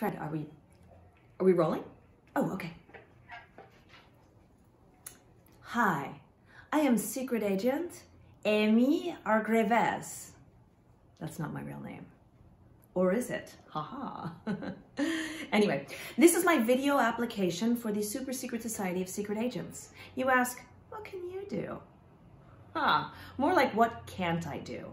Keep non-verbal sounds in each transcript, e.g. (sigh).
Fred, are we, are we rolling? Oh, okay. Hi, I am secret agent Amy Hargreaves. That's not my real name. Or is it? Haha. (laughs) anyway, this is my video application for the Super Secret Society of Secret Agents. You ask, what can you do? Huh, more like what can't I do?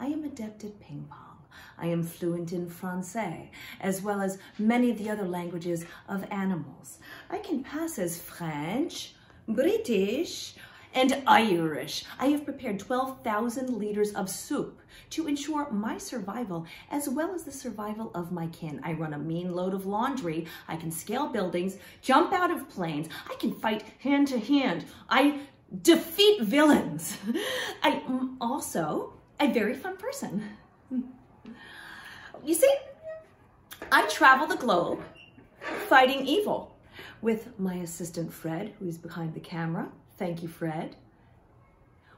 I am adept at ping pong. I am fluent in Francais, as well as many of the other languages of animals. I can pass as French, British, and Irish. I have prepared 12,000 liters of soup to ensure my survival as well as the survival of my kin. I run a mean load of laundry. I can scale buildings, jump out of planes. I can fight hand to hand. I defeat villains. (laughs) I am also a very fun person. You see, I travel the globe fighting evil with my assistant Fred, who is behind the camera. Thank you, Fred.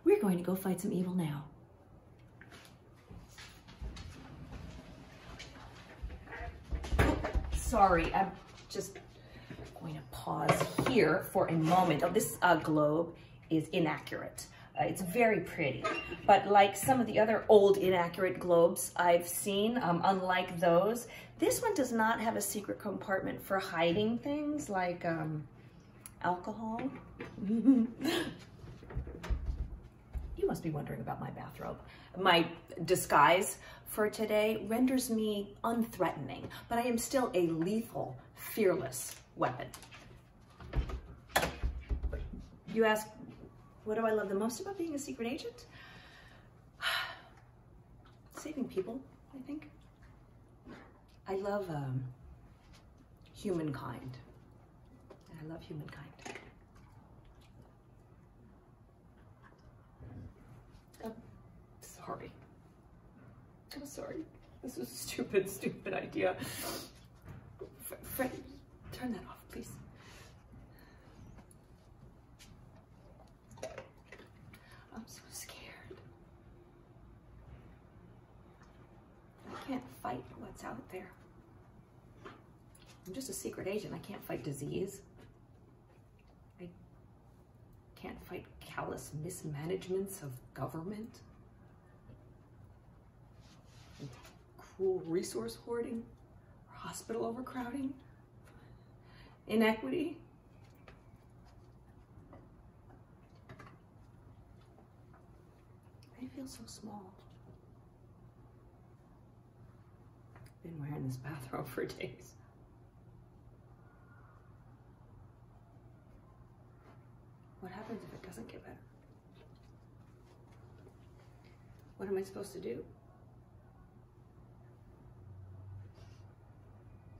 We're going to go fight some evil now. Sorry, I'm just going to pause here for a moment. Oh, this uh, globe is inaccurate. Uh, it's very pretty, but like some of the other old inaccurate globes I've seen, um, unlike those, this one does not have a secret compartment for hiding things like um, alcohol. (laughs) you must be wondering about my bathrobe. My disguise for today renders me unthreatening, but I am still a lethal, fearless weapon. You ask, what do I love the most about being a secret agent? (sighs) Saving people, I think. I love um, humankind. I love humankind. I'm sorry. I'm sorry. This was a stupid, stupid idea. Fred, turn that off, please. I'm so scared. I can't fight what's out there. I'm just a secret agent. I can't fight disease. I can't fight callous mismanagements of government. Cruel resource hoarding, hospital overcrowding, inequity. I feel so small. Been wearing this bathrobe for (laughs) days. What happens if it doesn't get better? What am I supposed to do?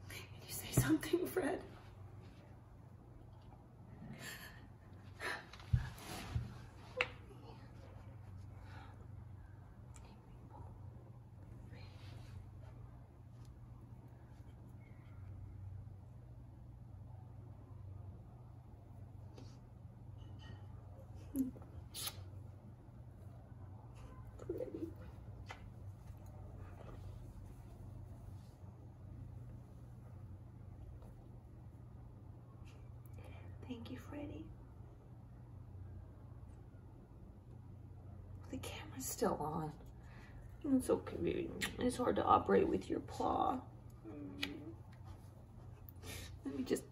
Can you say something, Fred? Freddy. The camera's still on. It's okay, convenient. It's hard to operate with your paw. Mm-hmm. Let me just